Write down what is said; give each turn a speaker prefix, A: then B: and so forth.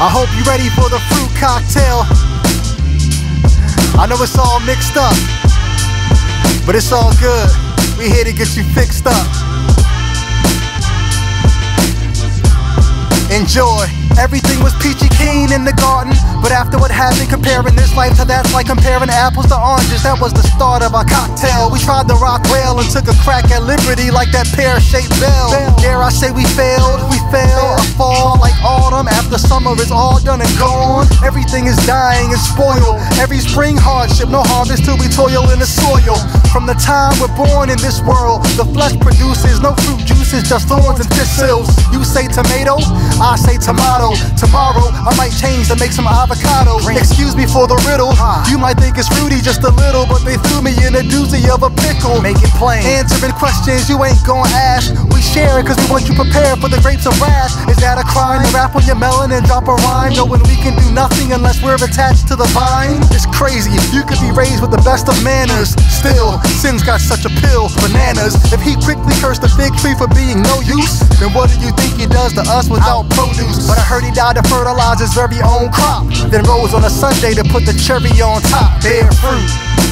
A: ready for the fruit cocktail. I know it's all mixed up, but it's all good. We here to get you fixed up. Enjoy. Everything was peachy keen in the garden, but after what happened, comparing this life to that's like comparing apples to oranges. That was the start of our cocktail. We tried the rock well and took a crack at liberty like that pear-shaped bell. Dare I say we failed? Summer is all done and gone. Everything is dying and spoiled. Every spring hardship, no harvest till we toil in the soil. From the time we're born in this world, the flesh produces no fruit juices, just thorns and thistles. You say tomato, I say tomato. Tomorrow I might change to make some avocado. Excuse me for the riddle. You might think it's fruity just a little, but they threw me in a doozy of a pickle.
B: Make it plain.
A: Answering questions you ain't gonna ask. We share cause we want you prepared for the grapes of wrath. Is that a crime to rap on your melon and drop a rhyme? Knowing we can do nothing unless we're attached to the vine? It's crazy. You could be raised with the best of manners. Still, sin's got such a pill. Bananas. If he quickly cursed the fig tree for being no use, then what do you think he does to us without produce? But I heard he died to fertilize his very own crop. Then rose on a Sunday to put the cherry on top. Bear fruit.